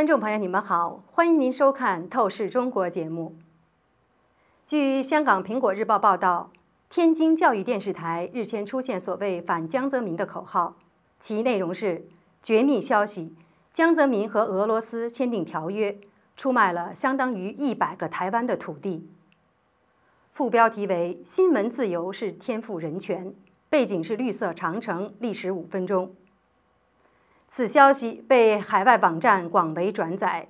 观众朋友，你们好，欢迎您收看《透视中国》节目。据香港《苹果日报》报道，天津教育电视台日前出现所谓“反江泽民”的口号，其内容是绝密消息：江泽民和俄罗斯签订条约，出卖了相当于一百个台湾的土地。副标题为“新闻自由是天赋人权”，背景是绿色长城，历时五分钟。此消息被海外网站广为转载，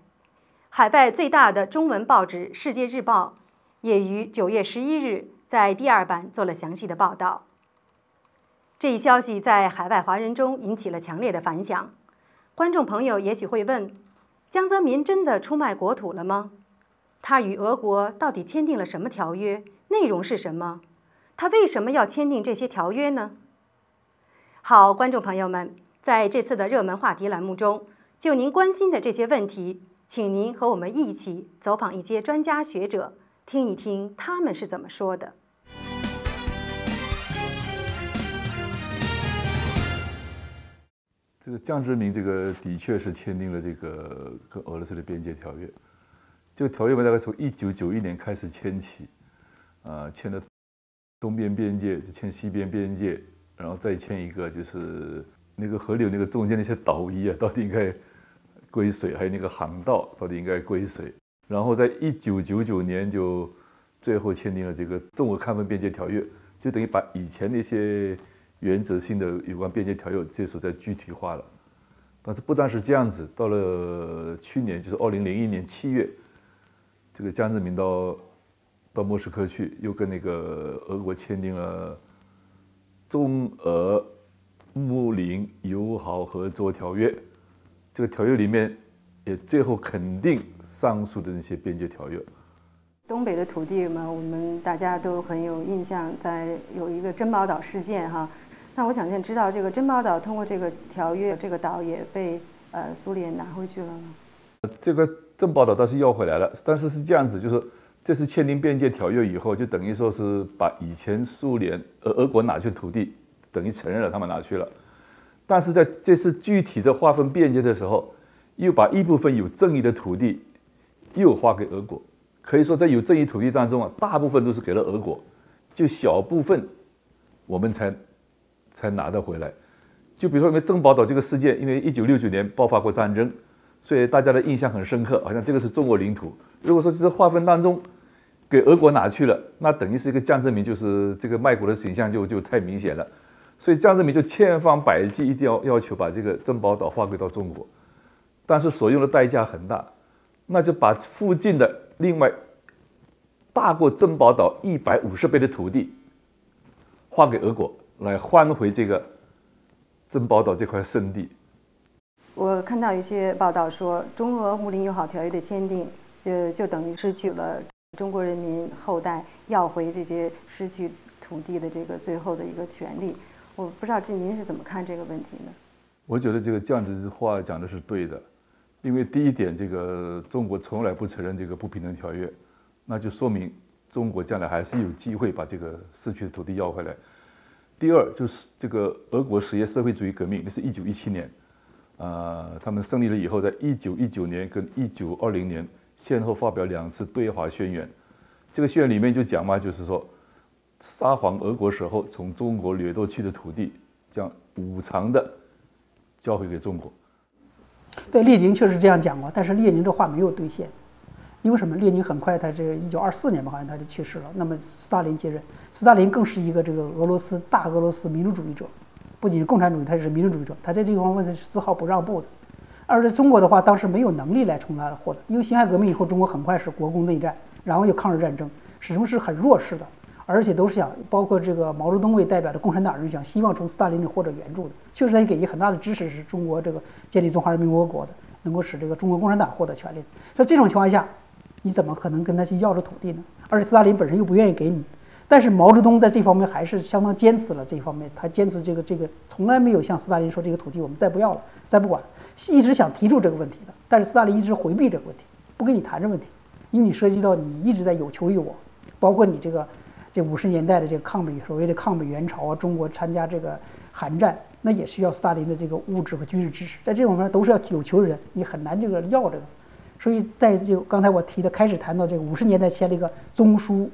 海外最大的中文报纸《世界日报》也于九月十一日在第二版做了详细的报道。这一消息在海外华人中引起了强烈的反响。观众朋友也许会问：江泽民真的出卖国土了吗？他与俄国到底签订了什么条约？内容是什么？他为什么要签订这些条约呢？好，观众朋友们。在这次的热门话题栏目中，就您关心的这些问题，请您和我们一起走访一些专家学者，听一听他们是怎么说的。这个江泽民这个的确是签订了这个跟俄罗斯的边界条约，这个条约大概从一九九一年开始签起，啊，签的东边边界，签西边边界，然后再签一个就是。那个河流那个中间那些岛屿啊，到底应该归谁？还有那个航道到底应该归谁？然后在一九九九年就最后签订了这个中俄抗分边界条约，就等于把以前那些原则性的有关边界条约这时候在具体化了。但是不单是这样子，到了去年就是二零零一年七月，这个江泽民到到莫斯科去，又跟那个俄国签订了中俄。睦邻友好合作条约，这个条约里面也最后肯定上述的那些边界条约。东北的土地嘛，我们大家都很有印象，在有一个珍宝岛事件哈。那我想先知道，这个珍宝岛通过这个条约，这个岛也被呃苏联拿回去了吗？这个珍宝岛倒是要回来了，但是是这样子，就是这次签订边界条约以后，就等于说是把以前苏联俄俄国拿去土地。等于承认了他们拿去了，但是在这次具体的划分边界的时候，又把一部分有争议的土地又划给俄国。可以说，在有争议土地当中啊，大部分都是给了俄国，就小部分我们才才拿得回来。就比如说，因为珍宝岛这个事件，因为一九六九年爆发过战争，所以大家的印象很深刻，好像这个是中国领土。如果说这是划分当中给俄国拿去了，那等于是一个江泽民就是这个卖国的形象就就太明显了。所以江泽民就千方百计一定要要求把这个珍宝岛划归到中国，但是所用的代价很大，那就把附近的另外大过珍宝岛一百五十倍的土地划给俄国，来换回这个珍宝岛这块圣地。我看到一些报道说，中俄睦邻友好条约的签订，呃，就等于失去了中国人民后代要回这些失去土地的这个最后的一个权利。我不知道这您是怎么看这个问题呢？我觉得这个这样子话讲的是对的，因为第一点，这个中国从来不承认这个不平等条约，那就说明中国将来还是有机会把这个失去的土地要回来。第二就是这个俄国实业社会主义革命，那是一九一七年，啊，他们胜利了以后，在一九一九年跟一九二零年先后发表两次对华宣言，这个宣言里面就讲嘛，就是说。沙皇，俄国时候从中国掠夺去的土地，将无偿的交回给中国。对，列宁确实这样讲过，但是列宁这话没有兑现，因为什么？列宁很快，他这个一九二四年吧，好像他就去世了。那么斯大林接任，斯大林更是一个这个俄罗斯大俄罗斯民主主义者，不仅是共产主义，他也是民主主义者，他在这方面是丝毫不让步的。而在中国的话，当时没有能力来从他获得，因为辛亥革命以后，中国很快是国共内战，然后又抗日战争，始终是很弱势的。而且都是想，包括这个毛泽东为代表的共产党人想希望从斯大林里获得援助的，确实他也给予很大的支持，是中国这个建立中华人民共和国的，能够使这个中国共产党获得权利。在这种情况下，你怎么可能跟他去要这土地呢？而且斯大林本身又不愿意给你，但是毛泽东在这方面还是相当坚持了这方面，他坚持这个这个从来没有向斯大林说这个土地我们再不要了，再不管，一直想提出这个问题的，但是斯大林一直回避这个问题，不跟你谈这问题，因为你涉及到你一直在有求于我，包括你这个。这五十年代的这个抗美所谓的抗美援朝啊，中国参加这个韩战，那也需要斯大林的这个物质和军事支持。在这种方面都是要有求人，你很难这个要这个。所以在这个刚才我提的开始谈到这个五十年代签了一个中苏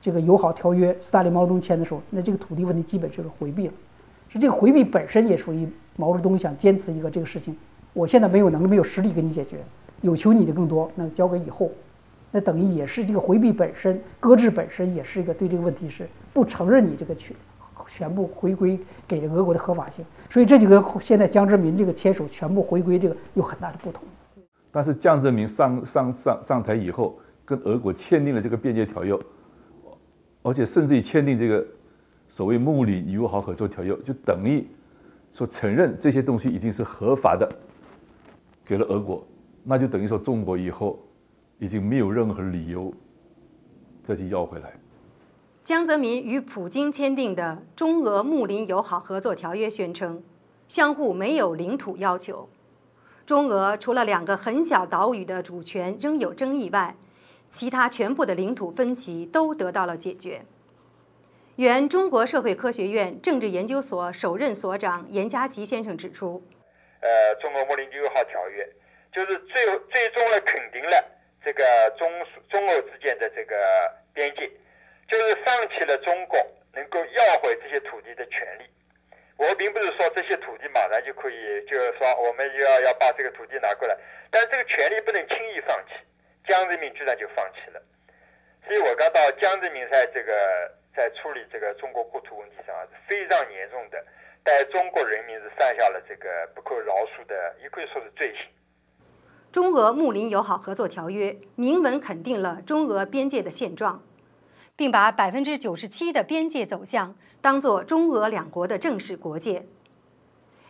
这个友好条约，斯大林毛泽东签的时候，那这个土地问题基本就是回避了。是这个回避本身也属于毛泽东想坚持一个这个事情，我现在没有能力、没有实力给你解决，有求你的更多，那交给以后。那等于也是这个回避本身、搁置本身，也是一个对这个问题是不承认你这个全全部回归给俄国的合法性。所以这就跟现在江泽民这个签署全部回归这个有很大的不同。但是江泽民上上上上台以后，跟俄国签订了这个边界条约，而且甚至于签订这个所谓睦邻友好合作条约，就等于说承认这些东西已经是合法的，给了俄国，那就等于说中国以后已经没有任何理由再去要回来。江泽民与普京签订的中俄睦邻友好合作条约宣称，相互没有领土要求。中俄除了两个很小岛屿的主权仍有争议外，其他全部的领土分歧都得到了解决。原中国社会科学院政治研究所首任所长严家琪先生指出：“呃，中俄睦邻友好条约就是最最终的肯定了这个中中俄之间的这个边界，就是放弃了中国能够要回这些土地的权利。”我并不是说这些土地马上就可以，就是说我们要要把这个土地拿过来，但这个权利不能轻易放弃。江泽民居然就放弃了，所以我感到江泽民在这个在处理这个中国国土问题上是非常严重的，但中国人民是犯下了这个不可饶恕的，也可以说是罪行。中俄睦邻友好合作条约明文肯定了中俄边界的现状。并把百分之九十七的边界走向当做中俄两国的正式国界，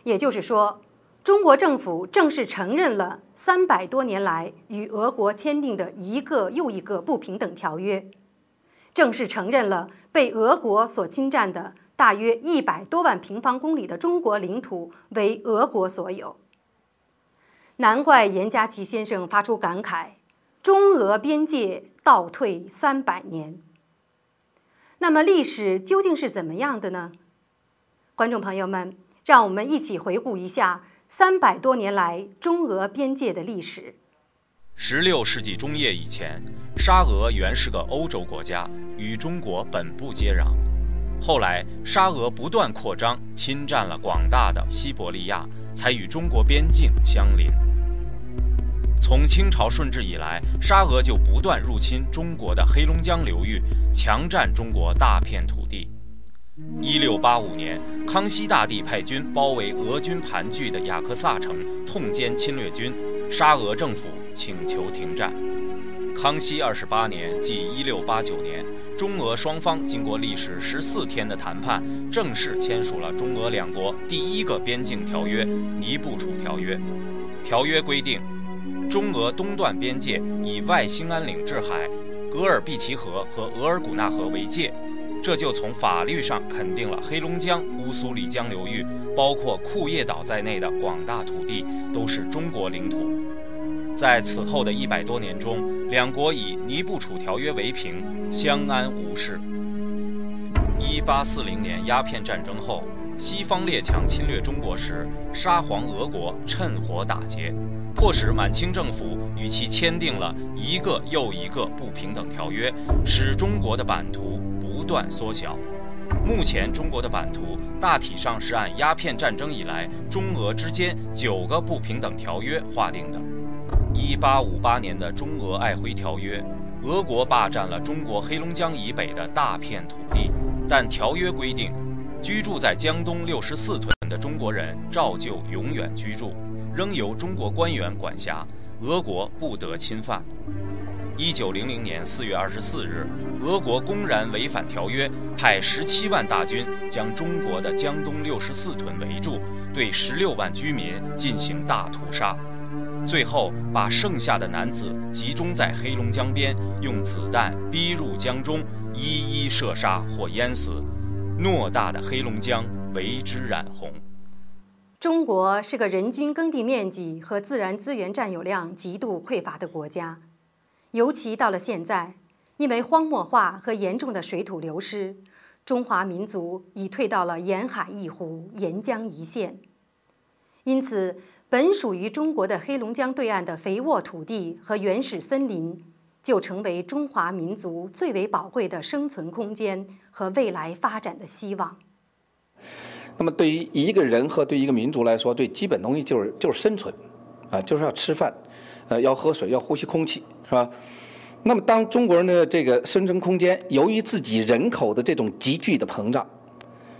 也就是说，中国政府正式承认了三百多年来与俄国签订的一个又一个不平等条约，正式承认了被俄国所侵占的大约一百多万平方公里的中国领土为俄国所有。难怪严家琪先生发出感慨：中俄边界倒退三百年。那么历史究竟是怎么样的呢？观众朋友们，让我们一起回顾一下三百多年来中俄边界的历史。十六世纪中叶以前，沙俄原是个欧洲国家，与中国本不接壤。后来，沙俄不断扩张，侵占了广大的西伯利亚，才与中国边境相邻。从清朝顺治以来，沙俄就不断入侵中国的黑龙江流域，强占中国大片土地。一六八五年，康熙大帝派军包围俄军盘踞的雅克萨城，痛歼侵略军，沙俄政府请求停战。康熙二十八年，即一六八九年，中俄双方经过历时十四天的谈判，正式签署了中俄两国第一个边境条约——尼布楚条约。条约规定。中俄东段边界以外兴安岭至海、格尔毕齐河和额尔古纳河为界，这就从法律上肯定了黑龙江、乌苏里江流域，包括库页岛在内的广大土地都是中国领土。在此后的一百多年中，两国以尼布楚条约为凭，相安无事。一八四零年鸦片战争后，西方列强侵略中国时，沙皇俄国趁火打劫。迫使满清政府与其签订了一个又一个不平等条约，使中国的版图不断缩小。目前，中国的版图大体上是按鸦片战争以来中俄之间九个不平等条约划定的。一八五八年的中俄爱辉条约，俄国霸占了中国黑龙江以北的大片土地，但条约规定，居住在江东六十四屯的中国人照旧永远居住。仍由中国官员管辖，俄国不得侵犯。一九零零年四月二十四日，俄国公然违反条约，派十七万大军将中国的江东六十四屯围住，对十六万居民进行大屠杀，最后把剩下的男子集中在黑龙江边，用子弹逼入江中，一一射杀或淹死，偌大的黑龙江为之染红。中国是个人均耕地面积和自然资源占有量极度匮乏的国家，尤其到了现在，因为荒漠化和严重的水土流失，中华民族已退到了沿海一湖、沿江一线。因此，本属于中国的黑龙江对岸的肥沃土地和原始森林，就成为中华民族最为宝贵的生存空间和未来发展的希望。那么，对于一个人和对一个民族来说，最基本东西就是就是生存，啊，就是要吃饭，呃，要喝水，要呼吸空气，是吧？那么，当中国人的这个生存空间由于自己人口的这种急剧的膨胀，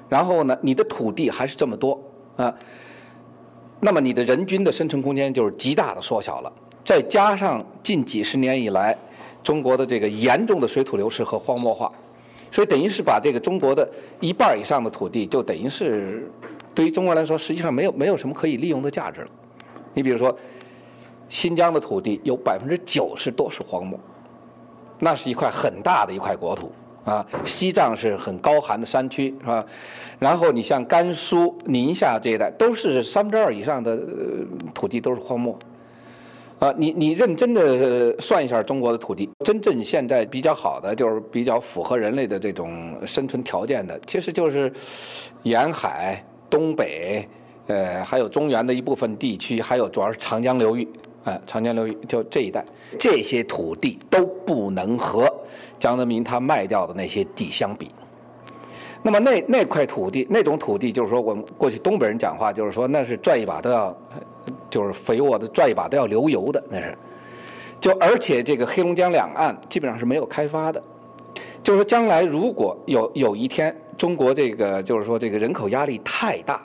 然后呢，你的土地还是这么多啊，那么你的人均的生存空间就是极大的缩小了。再加上近几十年以来中国的这个严重的水土流失和荒漠化，所以等于是把这个中国的一半以上的土地，就等于是对于中国来说，实际上没有没有什么可以利用的价值了。你比如说，新疆的土地有百分之九十多是荒漠。那是一块很大的一块国土啊，西藏是很高寒的山区，是吧？然后你像甘肃、宁夏这一带，都是三分之二以上的土地都是荒漠，啊，你你认真的算一下中国的土地，真正现在比较好的，就是比较符合人类的这种生存条件的，其实就是沿海、东北，呃，还有中原的一部分地区，还有主要是长江流域。哎，长江流域就这一带，这些土地都不能和江泽民他卖掉的那些地相比。那么那那块土地，那种土地，就是说我们过去东北人讲话，就是说那是拽一把都要，就是肥沃的拽一把都要流油的，那是。就而且这个黑龙江两岸基本上是没有开发的，就是说将来如果有有一天中国这个就是说这个人口压力太大。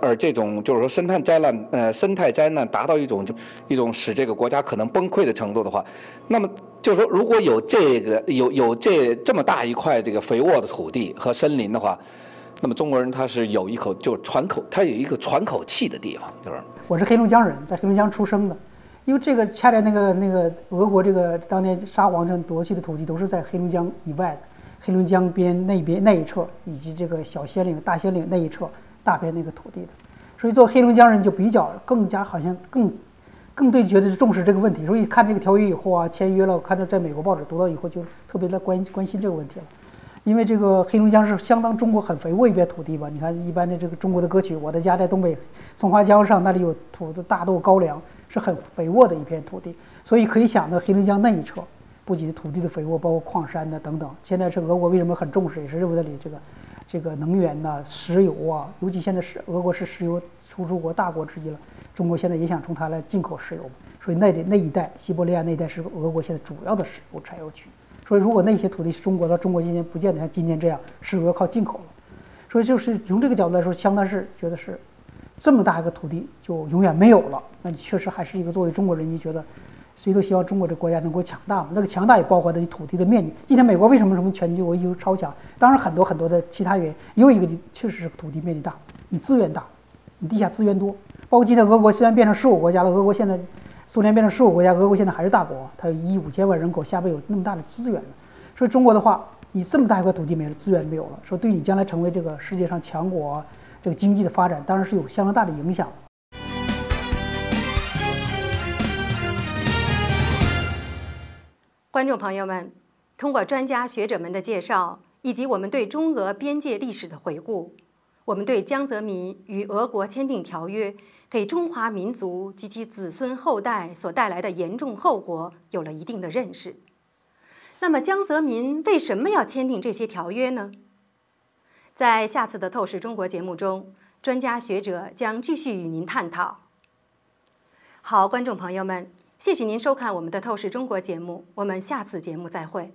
而这种就是说生态灾难，呃，生态灾难达到一种就一种使这个国家可能崩溃的程度的话，那么就是说如果有这个有有这这么大一块这个肥沃的土地和森林的话，那么中国人他是有一口就喘口，他有一个喘口气的地方，就是。我是黑龙江人，在黑龙江出生的，因为这个恰恰那个那个俄国这个当年沙皇上夺去的土地都是在黑龙江以外的，黑龙江边那边那一侧以及这个小仙岭、大仙岭那一侧。大片那个土地的，所以做黑龙江人就比较更加好像更更对觉得重视这个问题。所以看这个条约以后啊，签约了，看到在美国报纸读到以后，就特别的关关心这个问题了。因为这个黑龙江是相当中国很肥沃一片土地吧？你看一般的这个中国的歌曲，我的家在东北松花江上，那里有土的大豆高粱，是很肥沃的一片土地。所以可以想到黑龙江那一侧，不仅土地的肥沃，包括矿山呢等等。现在是俄国为什么很重视，也是认为这里这个。这个能源呐，石油啊，尤其现在是俄国是石油输出国大国之一了，中国现在也想从它来进口石油，所以那那一带西伯利亚那一带是俄国现在主要的石油产油区。所以如果那些土地是中国的，中国今天不见得像今天这样石油要靠进口了。所以就是从这个角度来说，相当是觉得是这么大一个土地就永远没有了，那你确实还是一个作为中国人，你觉得？谁都希望中国这个国家能够强大嘛？那个强大也包括的土地的面积。今天美国为什么什么全球一超强？当然很多很多的其他原因，有一个确实是土地面积大，你资源大，你地下资源多。包括今天俄国虽然变成十五国家了，俄国现在苏联变成十五国家，俄国现在还是大国，它有一亿五千万人口，下边有那么大的资源。所以中国的话，你这么大一块土地没了，资源没有了，说对你将来成为这个世界上强国，这个经济的发展当然是有相当大的影响。观众朋友们，通过专家学者们的介绍，以及我们对中俄边界历史的回顾，我们对江泽民与俄国签订条约给中华民族及其子孙后代所带来的严重后果有了一定的认识。那么，江泽民为什么要签订这些条约呢？在下次的《透视中国》节目中，专家学者将继续与您探讨。好，观众朋友们。谢谢您收看我们的《透视中国》节目，我们下次节目再会。